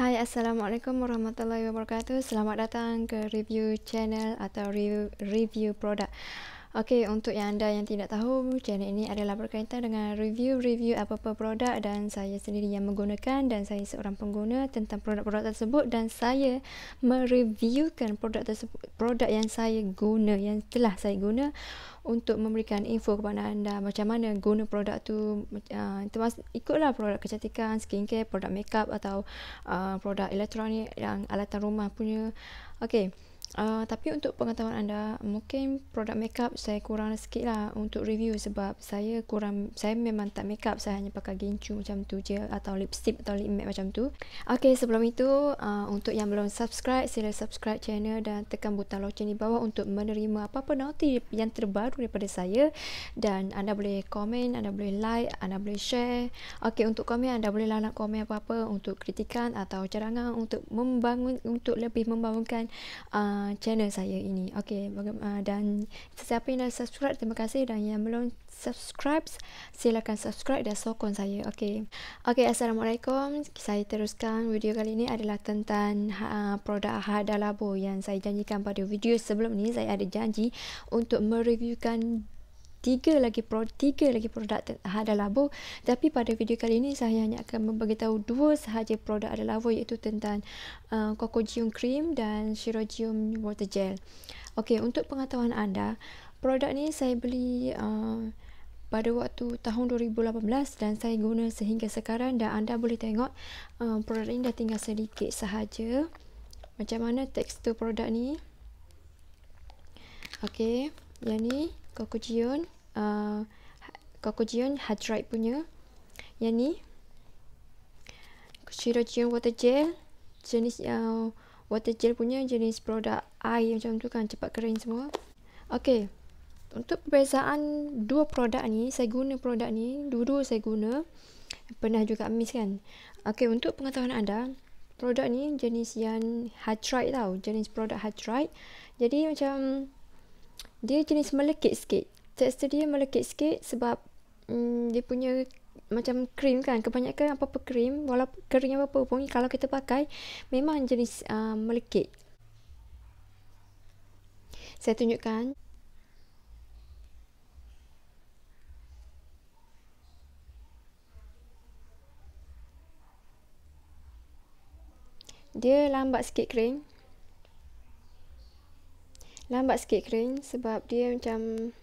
Hai, Assalamualaikum warahmatullahi wabarakatuh. Selamat datang ke review channel atau review, review produk. Okey, untuk yang anda yang tidak tahu, channel ini adalah berkaitan dengan review-review apa-apa produk dan saya sendiri yang menggunakan dan saya seorang pengguna tentang produk-produk tersebut dan saya mereviewkan produk tersebut, produk yang saya guna, yang telah saya guna untuk memberikan info kepada anda macam mana guna produk tu uh, ikutlah produk kecantikan, skincare, produk makeup atau uh, produk elektronik yang alatan rumah punya. Okey. Uh, tapi untuk pengetahuan anda, mungkin produk makeup saya kurang sikit lah untuk review sebab saya kurang, saya memang tak makeup, saya hanya pakai gincu macam tu je atau lipstick atau lip matte macam tu. Okay, sebelum itu, uh, untuk yang belum subscribe, sila subscribe channel dan tekan butang loceng di bawah untuk menerima apa-apa notif yang terbaru daripada saya dan anda boleh komen, anda boleh like, anda boleh share. Okay, untuk komen, anda boleh lah nak komen apa-apa untuk kritikan atau cadangan untuk membangun, untuk lebih membangunkan uh, Uh, channel saya ini. Okey, uh, dan sesiapa yang dah subscribe, terima kasih dan yang belum subscribe, silakan subscribe dan sokong saya. Okey. Okey, assalamualaikum. Saya teruskan video kali ini adalah tentang uh, produk Hada Labo yang saya janjikan pada video sebelum ni saya ada janji untuk mereviewkan tiga lagi produk tiga lagi produk ada labo tapi pada video kali ini saya hanya akan memberitahu dua sahaja produk ada labo iaitu tentang uh, Cocogium cream dan Shirogium water gel. Okey untuk pengetahuan anda produk ni saya beli uh, pada waktu tahun 2018 dan saya guna sehingga sekarang dan anda boleh tengok uh, produk ini dah tinggal sedikit sahaja. Macam mana tekstur produk ni? Okey, yang ni Cocogion uh, Cocogion Hydride punya. Yang ni Shirogion Water Gel jenis uh, water gel punya jenis produk air macam tu kan cepat kering semua. Ok untuk perbezaan dua produk ni saya guna produk ni dua-dua saya guna pernah juga miss kan. Ok untuk pengetahuan anda produk ni jenis yang hydride tau jenis produk hydride jadi macam dia jenis melekit sikit. Tekstur dia melekit sikit sebab mm, dia punya macam krim kan. Kebanyakan apa-apa krim, walaupun kering apa-apa pun kalau kita pakai memang jenis uh, melekit. Saya tunjukkan. Dia lambat sikit kering lambat sikit kering sebab dia macam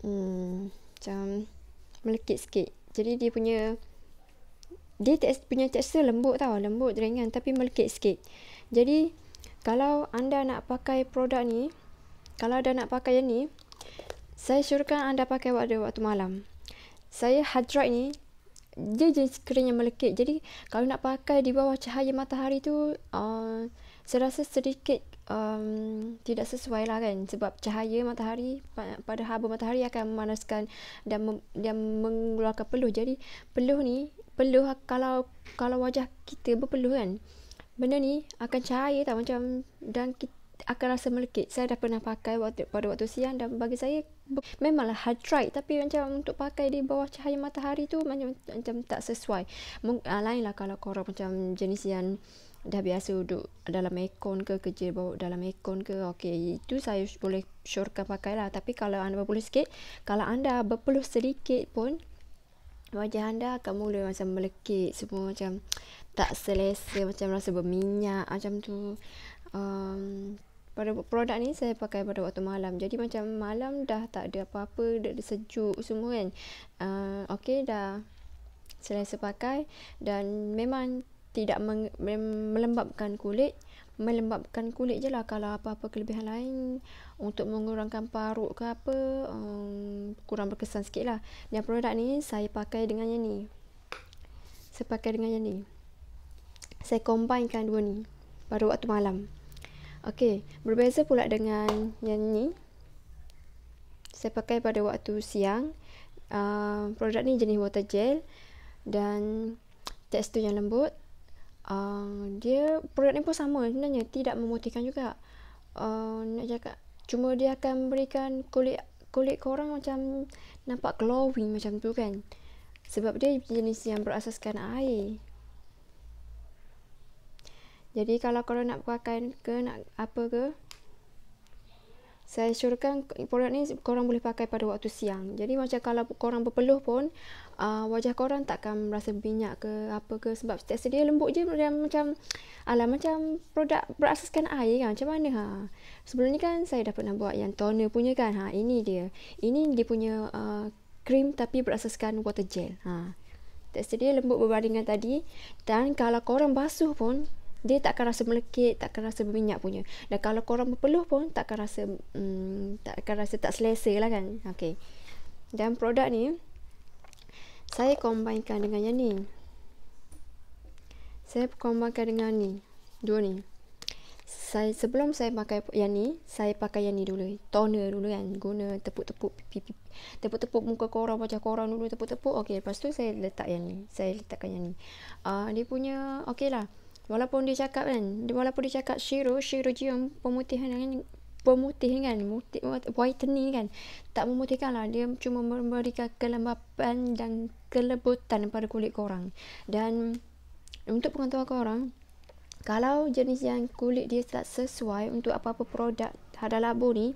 hmm, macam melekit sikit. Jadi dia punya dia teks, punya tekstur lembut tau, lembut ringan tapi melekit sikit. Jadi kalau anda nak pakai produk ni, kalau anda nak pakai yang ni, saya syurkan anda pakai waktu waktu malam. Saya hydride ni dia jenis kering yang melekit. Jadi kalau nak pakai di bawah cahaya matahari tu uh, saya rasa sedikit um, tidak sesuai lah kan sebab cahaya matahari pada haba matahari akan memanaskan dan mem, dan mengeluarkan peluh jadi peluh ni peluh kalau kalau wajah kita berpeluh kan benda ni akan cahaya tak macam dan kita akan rasa melekit. Saya dah pernah pakai waktu, pada waktu siang dan bagi saya memanglah hydride tapi macam untuk pakai di bawah cahaya matahari tu macam macam tak sesuai. Mung, uh, lainlah kalau korang macam jenis yang dah biasa duduk dalam aircon ke kerja bawa dalam aircon ke okey itu saya boleh syorkan pakai lah. Tapi kalau anda berpeluh sikit kalau anda berpeluh sedikit pun wajah anda akan mula macam melekit semua macam tak selesa macam rasa berminyak macam tu. Um, pada produk ni saya pakai pada waktu malam. Jadi macam malam dah tak ada apa-apa dah sejuk semua kan. Uh, okey dah selesa pakai. Dan memang tidak melembabkan kulit melembabkan kulit je lah. Kalau apa-apa kelebihan lain untuk mengurangkan parut ke apa um, kurang berkesan sikit lah. Dan produk ni saya pakai dengan yang ni. Saya pakai dengan yang ni. Saya combinekan dua ni pada waktu malam. Ok berbeza pula dengan yang ni. Saya pakai pada waktu siang. Uh, produk ni jenis water gel dan tekstur yang lembut uh, dia produk ni pun sama sebenarnya tidak memutihkan juga. Uh, nak cakap cuma dia akan berikan kulit kulit korang macam nampak glowing macam tu kan. Sebab dia jenis yang berasaskan air. Jadi kalau korang nak pakai ke nak apa ke saya syorkan produk ni korang boleh pakai pada waktu siang. Jadi macam kalau korang berpeluh pun uh, wajah korang takkan rasa minyak ke apa ke sebab tekstur dia lembut je dia macam alah macam produk berasaskan air kan. Macam mana ha? Sebelum ni kan saya dah pernah buat yang toner punya kan. Ha ini dia. Ini dia punya uh, krim tapi berasaskan water gel. Ha. Tekstur dia lembut berbanding dengan tadi dan kalau korang basuh pun dia takkan rasa melekit, takkan rasa berminyak punya. Dan kalau korang berpeluh pun takkan rasa hmm, takkan rasa tak selesa lah kan. Okey. Dan produk ni saya combinekan dengan yang ni. Saya combinekan dengan ni. Dua ni. Saya sebelum saya pakai yang ni, saya pakai yang ni dulu. Toner dulu kan. Guna tepuk-tepuk pipi. Tepuk-tepuk muka korang, wajah korang dulu tepuk-tepuk. Okey, lepas tu saya letak yang ni. Saya letakkan yang ni. Uh, dia punya okey lah. Walaupun dia cakap kan, walaupun dia cakap Shiro, Shiro Jion pemutihan kan, pemutih kan, mutih, whitening kan, tak memutihkan lah. Dia cuma memberikan kelembapan dan kelebutan pada kulit korang. Dan untuk pengetahuan korang, kalau jenis yang kulit dia tak sesuai untuk apa-apa produk hada labu ni,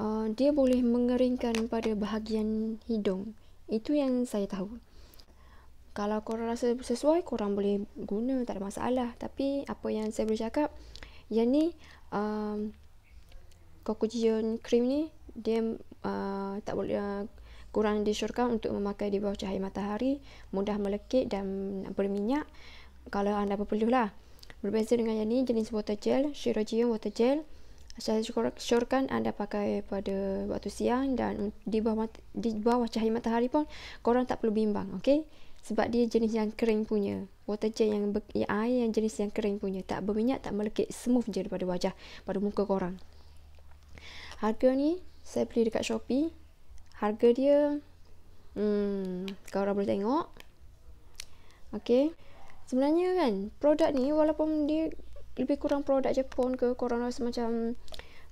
uh, dia boleh mengeringkan pada bahagian hidung. Itu yang saya tahu kalau korang rasa sesuai korang boleh guna tak ada masalah. Tapi apa yang saya boleh cakap yang ni um, Cocogion cream ni dia uh, tak boleh uh, kurang disyorkan untuk memakai di bawah cahaya matahari mudah melekit dan berminyak. Kalau anda berpeluh lah berbeza dengan yang ni jenis water gel Shirogion water gel. Saya syorkan anda pakai pada waktu siang dan di bawah di bawah cahaya matahari pun korang tak perlu bimbang okey sebab dia jenis yang kering punya. Water gel yang, ber, yang air yang jenis yang kering punya. Tak berminyak tak melekit. Smooth je daripada wajah pada muka korang. Harga ni saya beli dekat Shopee. Harga dia hmm, korang boleh tengok. Ok sebenarnya kan produk ni walaupun dia lebih kurang produk Jepun ke korang rasa macam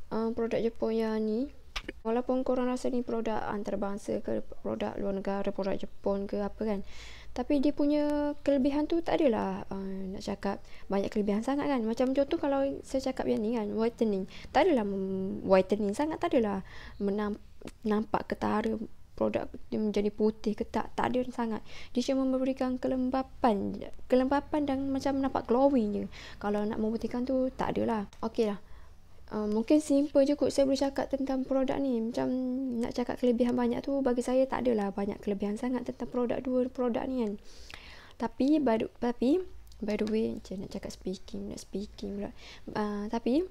uh, produk Jepun yang ni walaupun korang rasa ni produk antarabangsa ke produk luar negara produk Jepun ke apa kan tapi dia punya kelebihan tu tak adalah uh, nak cakap banyak kelebihan sangat kan. Macam contoh kalau saya cakap yang ni kan, whitening. Tak adalah whitening sangat, tak adalah menamp- nampak ketara produk yang menjadi putih ke tak. Tak ada sangat. Dia cuma memberikan kelembapan. Kelembapan dan macam nampak glowing je. Kalau nak memutihkan tu, tak adalah. Okey lah. Uh, mungkin simple je kot saya boleh cakap tentang produk ni. Macam nak cakap kelebihan banyak tu bagi saya tak adalah banyak kelebihan sangat tentang produk dua produk ni kan. Tapi by tapi by the way macam nak cakap speaking nak speaking pula. Uh, tapi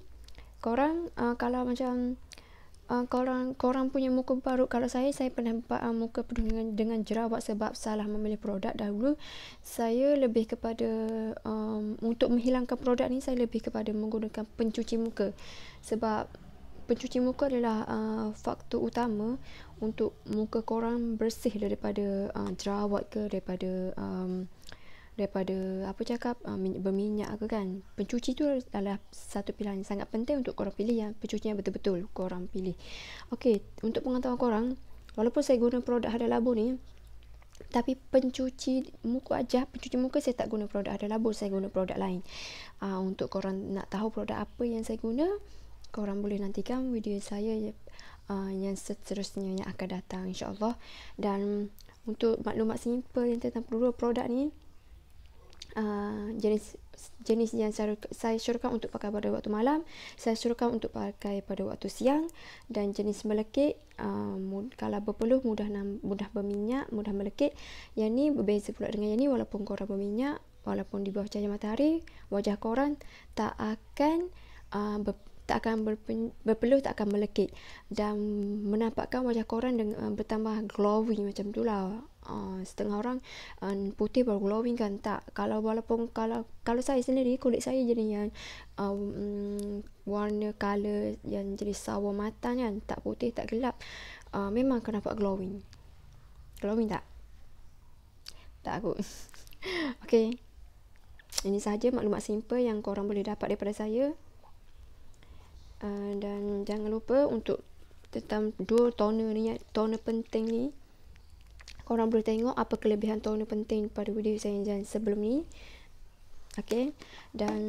korang uh, kalau macam uh, korang korang punya muka baru kalau saya saya pernah nampak uh, muka dengan dengan jerawat sebab salah memilih produk dahulu. Saya lebih kepada um, untuk menghilangkan produk ni saya lebih kepada menggunakan pencuci muka. Sebab pencuci muka adalah uh, faktor utama untuk muka korang bersih daripada uh, jerawat ke daripada um, daripada apa cakap uh, berminyak ke kan. Pencuci tu adalah satu pilihan yang sangat penting untuk korang pilih yang pencuci yang betul-betul korang pilih. Okey, untuk pengetahuan korang walaupun saya guna produk Hada Labu ni tapi pencuci muka aja pencuci muka saya tak guna produk Hada Labu saya guna produk lain. Uh, untuk korang nak tahu produk apa yang saya guna korang boleh nantikan video saya uh, yang seterusnya yang akan datang insyaAllah. Dan untuk maklumat simple yang tentang produk ni uh, jenis jenis yang saya, saya syurkan untuk pakai pada waktu malam saya syurkan untuk pakai pada waktu siang dan jenis melekit uh, kalau berpeluh mudah mudah berminyak mudah melekit. Yang ni berbeza pula dengan yang ni walaupun korang berminyak walaupun di bawah cahaya matahari wajah korang tak akan uh, ber, tak akan berpen, berpeluh tak akan melekit. Dan menampakkan wajah korang dengan uh, bertambah glowing macam tu lah. Uh, setengah orang uh, putih baru glowing kan? Tak. Kalau walaupun kalau kalau saya sendiri kulit saya jadi yang uh, warna color yang jadi sawo matang kan? Tak putih tak gelap. Uh, memang akan nampak glowing. Glowing tak? Tak aku. Okay. Ini sahaja maklumat simple yang korang boleh dapat daripada saya uh, dan jangan lupa untuk tentang dua toner ni toner penting ni korang boleh tengok apa kelebihan toner penting pada video saya yang sebelum ni Okay. Dan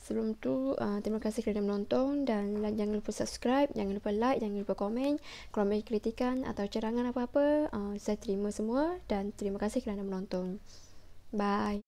sebelum tu uh, terima kasih kerana menonton dan jangan lupa subscribe, jangan lupa like, jangan lupa komen. Kalau ada kritikan atau cerangan apa-apa, uh, saya terima semua dan terima kasih kerana menonton. Bye.